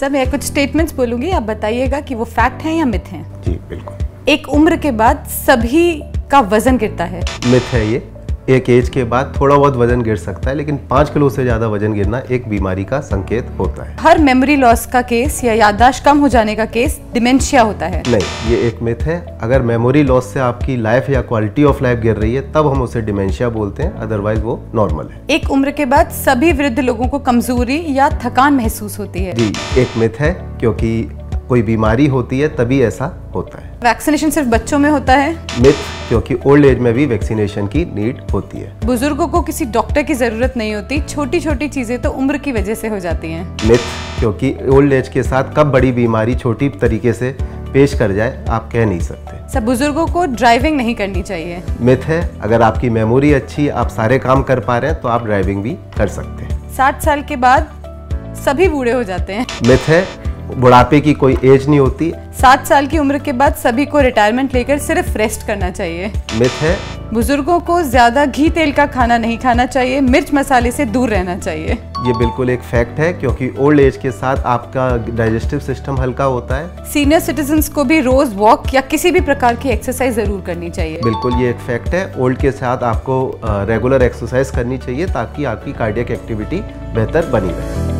Sir मैं कुछ statements बोलूँगी आप बताइएगा कि वो फैक्ट हैं या मिथ हैं? जी बिल्कुल। एक उम्र के बाद सभी का वज़न गिरता है। मिथ है ये। एक एज के बाद थोड़ा बहुत वज़न गिर सकता है लेकिन पाँच किलो से ज़्यादा वज़न गिरना एक बीमारी का संकेत होता है। हर मेमोरी लॉस का केस या याददाश्त कम हो जाने का केस डिमेंशिया होता है। नहीं ये एक मिथ है। अगर मेमोरी लॉस से आपकी लाइफ या क्वालिटी ऑफ़ लाइफ गिर रही है तब हम उसे डिमेंशिया बोलते हैं अदरवाइज़ वो नॉर्मल है। एक उम्र के बाद सभी वृद्ध लोगों को कमज़ोरी या थकान महसूस होती है। जी एक मिथ है क्योंकि कोई बीमारी होती है तभी ऐसा होता है। वैक्सीनेशन सिर्फ़ बच्चों में होता है? मिथ क्योंकि ओल्ड एज में भी वैक्सीनेशन की नीड होती है। बुज़ुर्गों को किसी डॉक्टर की ज़रूरत नहीं होती छोटी छोटी चीज़ें तो उम्र की वजह से हो जाती हैं। मिथ क्योंकि ओल्ड एज के साथ कब बड़ी बीमारी छोटी तरीके से पेश कर जाए आप कह नहीं सकते। सब बुज़ुर्गों को ड्राइविंग नहीं करनी चाहिए। मिथ है अगर आपकी मेमोरी अच्छी आप सारे काम कर पा रहे हैं तो आप ड्राइविंग भी कर सकते हैं। साठ साल के बाद सभी बूढ़े हो जाते हैं। मिथ है बुढ़ापे की कोई एज नहीं होती। सात साल की उम्र के बाद सभी को रिटायरमेंट लेकर सिर्फ़ रेस्ट करना चाहिए। मिथ है। बुज़ुर्गों को ज़्यादा घी तेल का खाना नहीं खाना चाहिए मिर्च मसाले से दूर रहना चाहिए। ये बिल्कुल एक फैक्ट है क्योंकि ओल्ड एज के साथ आपका डाइजेस्टिव सिस्टम हल्का होता है। सीनियर सिटीजन को भी रोज वॉक या किसी भी प्रकार की एक्सरसाइज ज़रूर करनी चाहिए। बिल्कुल ये एक फैक्ट है। ओल्ड के साथ आपको रेगुलर एक्सरसाइज करनी चाहिए ताकि आपकी कार्डियक एक्टिविटी बेहतर बनी रहे।